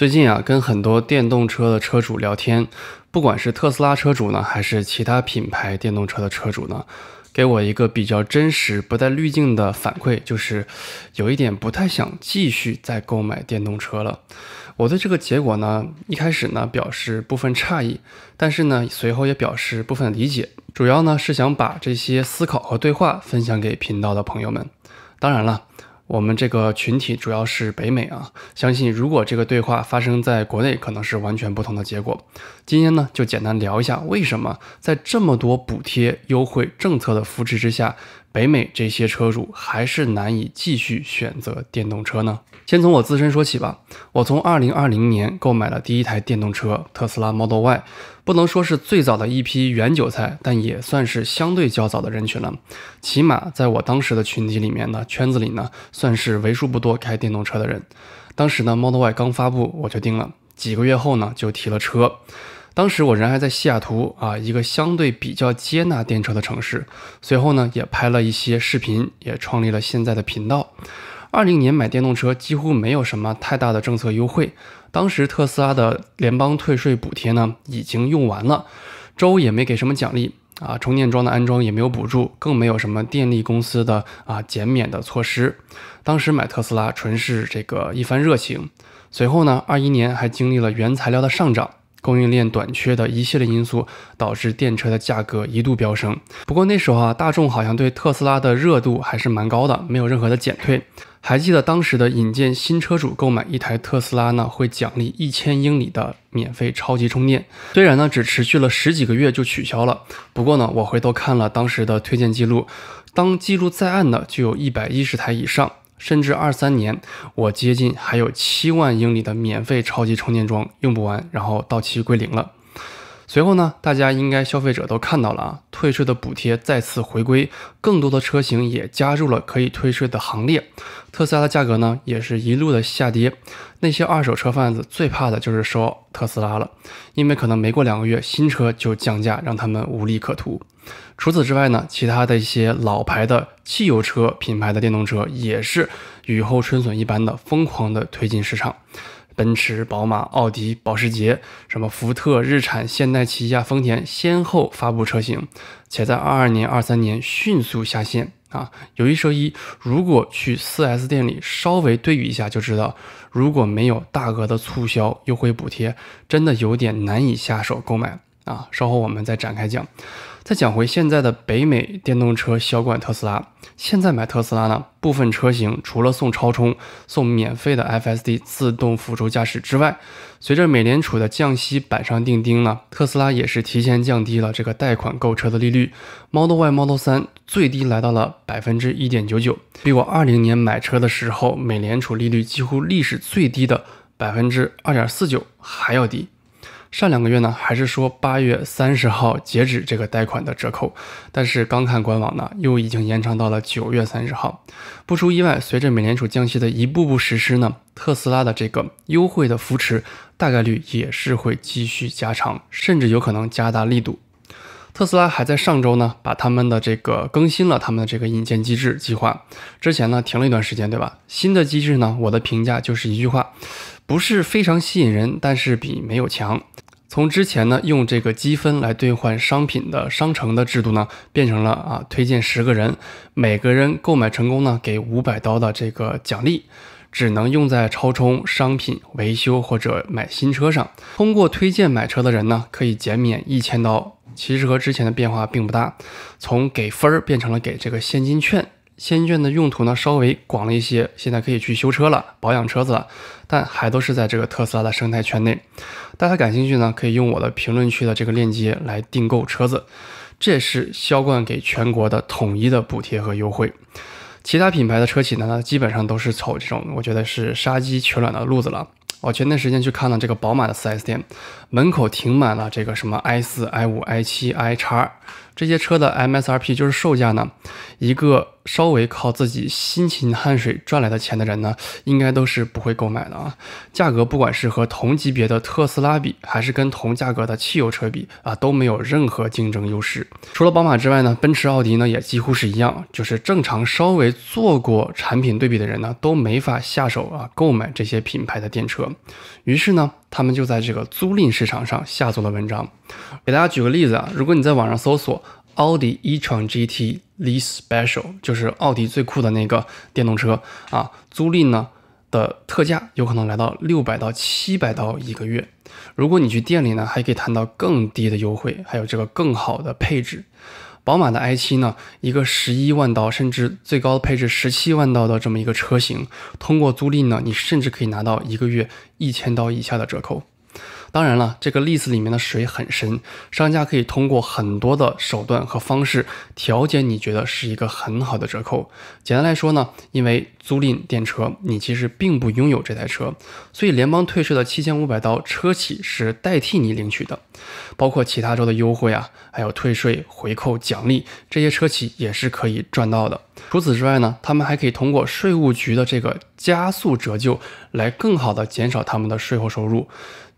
最近啊，跟很多电动车的车主聊天，不管是特斯拉车主呢，还是其他品牌电动车的车主呢，给我一个比较真实、不带滤镜的反馈，就是有一点不太想继续再购买电动车了。我对这个结果呢，一开始呢表示部分诧异，但是呢随后也表示部分理解，主要呢是想把这些思考和对话分享给频道的朋友们。当然了。我们这个群体主要是北美啊，相信如果这个对话发生在国内，可能是完全不同的结果。今天呢，就简单聊一下为什么在这么多补贴、优惠政策的扶持之下。北美这些车主还是难以继续选择电动车呢？先从我自身说起吧。我从2020年购买了第一台电动车特斯拉 Model Y，不能说是最早的一批原韭菜，但也算是相对较早的人群了。起码在我当时的群体里面呢，圈子里呢，算是为数不多开电动车的人。当时呢，Model Y 刚发布，我就定了。几个月后呢，就提了车。当时我人还在西雅图啊，一个相对比较接纳电车的城市。随后呢，也拍了一些视频，也创立了现在的频道。二零年买电动车几乎没有什么太大的政策优惠，当时特斯拉的联邦退税补贴呢已经用完了，州也没给什么奖励啊，充电桩的安装也没有补助，更没有什么电力公司的啊减免的措施。当时买特斯拉纯是这个一番热情。随后呢，二一年还经历了原材料的上涨。供应链短缺的一系列因素导致电车的价格一度飙升。不过那时候啊，大众好像对特斯拉的热度还是蛮高的，没有任何的减退。还记得当时的引荐新车主购买一台特斯拉呢，会奖励一千英里的免费超级充电。虽然呢只持续了十几个月就取消了，不过呢我回头看了当时的推荐记录，当记录在案的就有一百一十台以上。甚至二三年，我接近还有七万英里的免费超级充电桩用不完，然后到期归零了。随后呢，大家应该消费者都看到了啊，退税的补贴再次回归，更多的车型也加入了可以退税的行列。特斯拉的价格呢，也是一路的下跌。那些二手车贩子最怕的就是收特斯拉了，因为可能没过两个月，新车就降价，让他们无利可图。除此之外呢，其他的一些老牌的汽油车品牌的电动车也是雨后春笋一般的疯狂的推进市场。奔驰、宝马、奥迪、保时捷，什么福特、日产、现代、起亚、丰田，先后发布车型，且在二二年、二三年迅速下线啊！有一说一，如果去 4S 店里稍微对比一下，就知道，如果没有大额的促销、优惠补贴，真的有点难以下手购买啊！稍后我们再展开讲。再讲回现在的北美电动车销冠特斯拉，现在买特斯拉呢，部分车型除了送超充、送免费的 FSD 自动辅助驾驶之外，随着美联储的降息板上钉钉呢，特斯拉也是提前降低了这个贷款购车的利率，Model Y、Model 3最低来到了百分之一点九九，比我二零年买车的时候美联储利率几乎历史最低的百分之二点四九还要低。上两个月呢，还是说八月三十号截止这个贷款的折扣，但是刚看官网呢，又已经延长到了九月三十号。不出意外，随着美联储降息的一步步实施呢，特斯拉的这个优惠的扶持大概率也是会继续加长，甚至有可能加大力度。特斯拉还在上周呢，把他们的这个更新了他们的这个引荐机制计划，之前呢停了一段时间，对吧？新的机制呢，我的评价就是一句话。不是非常吸引人，但是比没有强。从之前呢用这个积分来兑换商品的商城的制度呢，变成了啊推荐十个人，每个人购买成功呢给五百刀的这个奖励，只能用在超充、商品维修或者买新车上。通过推荐买车的人呢，可以减免一千刀。其实和之前的变化并不大，从给分儿变成了给这个现金券。现券的用途呢稍微广了一些，现在可以去修车了、保养车子了，但还都是在这个特斯拉的生态圈内。大家感兴趣呢，可以用我的评论区的这个链接来订购车子。这也是销冠给全国的统一的补贴和优惠。其他品牌的车企呢，基本上都是走这种我觉得是杀鸡取卵的路子了。我前段时间去看了这个宝马的 4S 店，门口停满了这个什么 i 四、i 五、i 七、i 叉这些车的 MSRP 就是售价呢，一个稍微靠自己辛勤汗水赚来的钱的人呢，应该都是不会购买的啊。价格不管是和同级别的特斯拉比，还是跟同价格的汽油车比啊，都没有任何竞争优势。除了宝马之外呢，奔驰、奥迪呢也几乎是一样，就是正常稍微做过产品对比的人呢，都没法下手啊购买这些品牌的电车。于是呢，他们就在这个租赁市场上下足了文章。给大家举个例子啊，如果你在网上搜索。奥迪 e-tron GT Lease Special 就是奥迪最酷的那个电动车啊，租赁呢的特价有可能来到六百到七百刀一个月。如果你去店里呢，还可以谈到更低的优惠，还有这个更好的配置。宝马的 i7 呢，一个十一万刀甚至最高配置十七万刀的这么一个车型，通过租赁呢，你甚至可以拿到一个月一千刀以下的折扣。当然了，这个例子里面的水很深，商家可以通过很多的手段和方式调节你觉得是一个很好的折扣。简单来说呢，因为租赁电车，你其实并不拥有这台车，所以联邦退税的七千五百刀车企是代替你领取的，包括其他州的优惠啊，还有退税回扣奖励，这些车企也是可以赚到的。除此之外呢，他们还可以通过税务局的这个加速折旧来更好的减少他们的税后收入。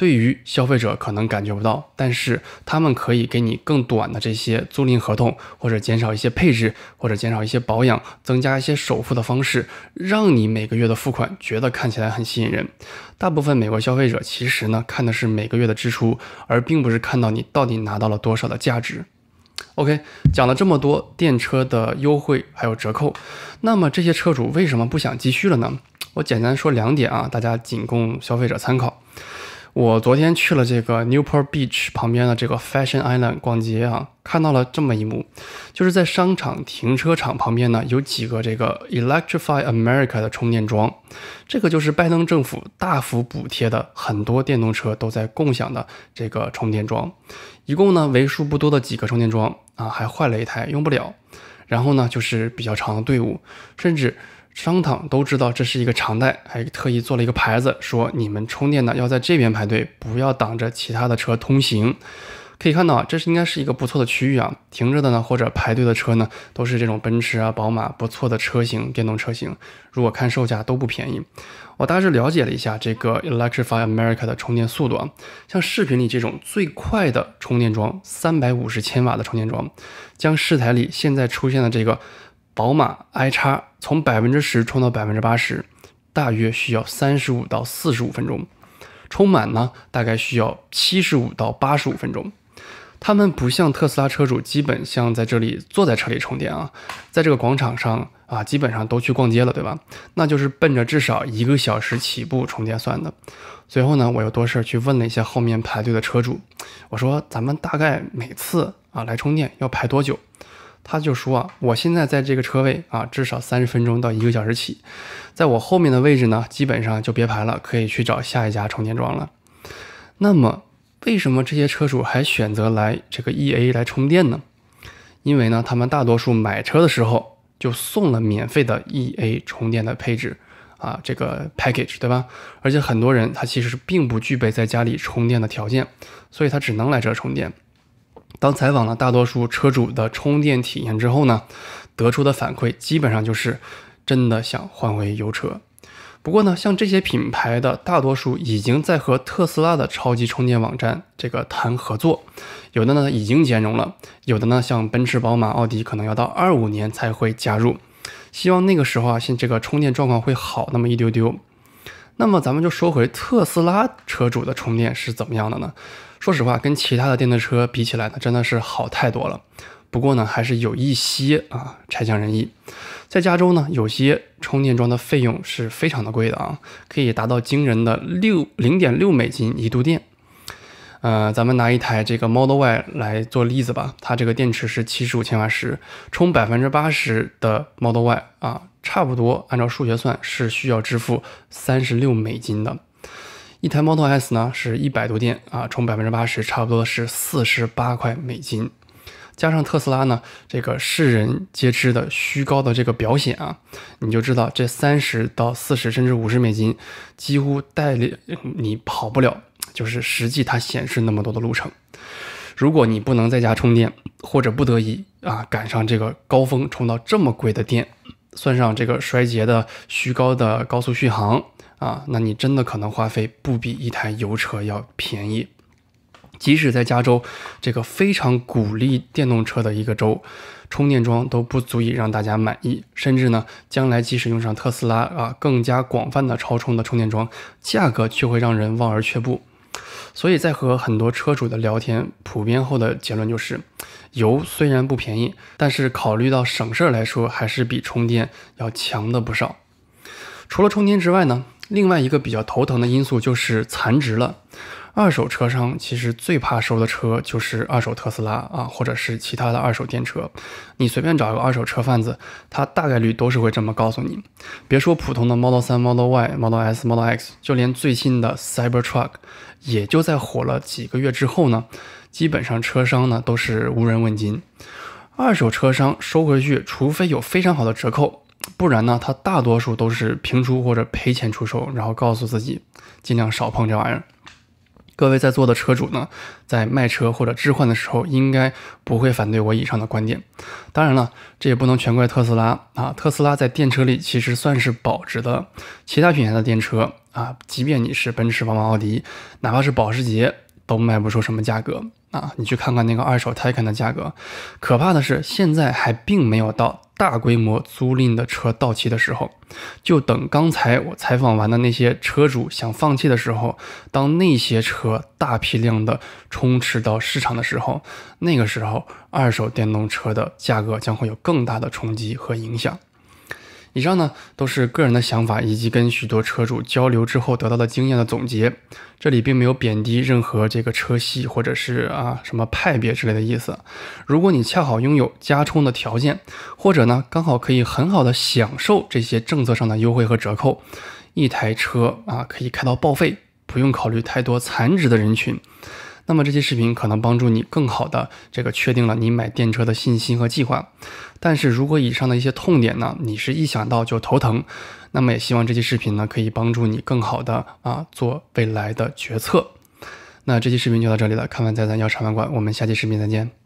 对于消费者可能感觉不到，但是他们可以给你更短的这些租赁合同，或者减少一些配置，或者减少一些保养，增加一些首付的方式，让你每个月的付款觉得看起来很吸引人。大部分美国消费者其实呢看的是每个月的支出，而并不是看到你到底拿到了多少的价值。OK，讲了这么多电车的优惠还有折扣，那么这些车主为什么不想继续了呢？我简单说两点啊，大家仅供消费者参考。我昨天去了这个 Newport Beach 旁边的这个 Fashion Island 逛街啊，看到了这么一幕，就是在商场停车场旁边呢，有几个这个 Electrify America 的充电桩，这个就是拜登政府大幅补贴的很多电动车都在共享的这个充电桩，一共呢为数不多的几个充电桩啊，还坏了一台用不了，然后呢就是比较长的队伍，甚至。商场都知道这是一个常态，还特意做了一个牌子，说你们充电的要在这边排队，不要挡着其他的车通行。可以看到啊，这是应该是一个不错的区域啊，停着的呢或者排队的车呢，都是这种奔驰啊、宝马不错的车型，电动车型。如果看售价都不便宜。我大致了解了一下这个 Electrify America 的充电速度啊，像视频里这种最快的充电桩，三百五十千瓦的充电桩，将市台里现在出现的这个。宝马 i 叉从百分之十充到百分之八十，大约需要三十五到四十五分钟；充满呢，大概需要七十五到八十五分钟。他们不像特斯拉车主，基本像在这里坐在车里充电啊，在这个广场上啊，基本上都去逛街了，对吧？那就是奔着至少一个小时起步充电算的。随后呢，我又多事儿去问了一下后面排队的车主，我说咱们大概每次啊来充电要排多久？他就说啊，我现在在这个车位啊，至少三十分钟到一个小时起，在我后面的位置呢，基本上就别排了，可以去找下一家充电桩了。那么，为什么这些车主还选择来这个 E A 来充电呢？因为呢，他们大多数买车的时候就送了免费的 E A 充电的配置啊，这个 package 对吧？而且很多人他其实并不具备在家里充电的条件，所以他只能来这充电。当采访了大多数车主的充电体验之后呢，得出的反馈基本上就是真的想换回油车。不过呢，像这些品牌的大多数已经在和特斯拉的超级充电网站这个谈合作，有的呢已经兼容了，有的呢像奔驰、宝马、奥迪可能要到二五年才会加入。希望那个时候啊，现这个充电状况会好那么一丢丢。那么咱们就说回特斯拉车主的充电是怎么样的呢？说实话，跟其他的电动车比起来呢，真的是好太多了。不过呢，还是有一些啊差强人意。在加州呢，有些充电桩的费用是非常的贵的啊，可以达到惊人的六零点六美金一度电。呃，咱们拿一台这个 Model Y 来做例子吧，它这个电池是七十五千瓦时，充百分之八十的 Model Y 啊，差不多按照数学算是需要支付三十六美金的。一台 Model S 呢是一百度电啊，充百分之八十，差不多是四十八块美金。加上特斯拉呢，这个世人皆知的虚高的这个表显啊，你就知道这三十到四十甚至五十美金，几乎代理你跑不了，就是实际它显示那么多的路程。如果你不能在家充电，或者不得已啊赶上这个高峰充到这么贵的电，算上这个衰竭的虚高的高速续航啊，那你真的可能花费不比一台油车要便宜。即使在加州这个非常鼓励电动车的一个州，充电桩都不足以让大家满意，甚至呢，将来即使用上特斯拉啊更加广泛的超充的充电桩，价格却会让人望而却步。所以在和很多车主的聊天普遍后的结论就是，油虽然不便宜，但是考虑到省事儿来说，还是比充电要强的不少。除了充电之外呢，另外一个比较头疼的因素就是残值了。二手车商其实最怕收的车就是二手特斯拉啊，或者是其他的二手电车。你随便找一个二手车贩子，他大概率都是会这么告诉你。别说普通的 Model 3、Model Y、Model S、Model X，就连最新的 Cybertruck，也就在火了几个月之后呢，基本上车商呢都是无人问津。二手车商收回去，除非有非常好的折扣，不然呢，他大多数都是平出或者赔钱出售，然后告诉自己尽量少碰这玩意儿。各位在座的车主呢，在卖车或者置换的时候，应该不会反对我以上的观点。当然了，这也不能全怪特斯拉啊。特斯拉在电车里其实算是保值的，其他品牌的电车啊，即便你是奔驰、宝马、奥迪，哪怕是保时捷，都卖不出什么价格。啊，你去看看那个二手 Taycan 的价格，可怕的是现在还并没有到大规模租赁的车到期的时候，就等刚才我采访完的那些车主想放弃的时候，当那些车大批量的充斥到市场的时候，那个时候二手电动车的价格将会有更大的冲击和影响。以上呢都是个人的想法，以及跟许多车主交流之后得到的经验的总结。这里并没有贬低任何这个车系或者是啊什么派别之类的意思。如果你恰好拥有加充的条件，或者呢刚好可以很好的享受这些政策上的优惠和折扣，一台车啊可以开到报废，不用考虑太多残值的人群。那么这期视频可能帮助你更好的这个确定了你买电车的信心和计划。但是如果以上的一些痛点呢，你是一想到就头疼，那么也希望这期视频呢可以帮助你更好的啊做未来的决策。那这期视频就到这里了，看完再咱要茶饭馆，我们下期视频再见。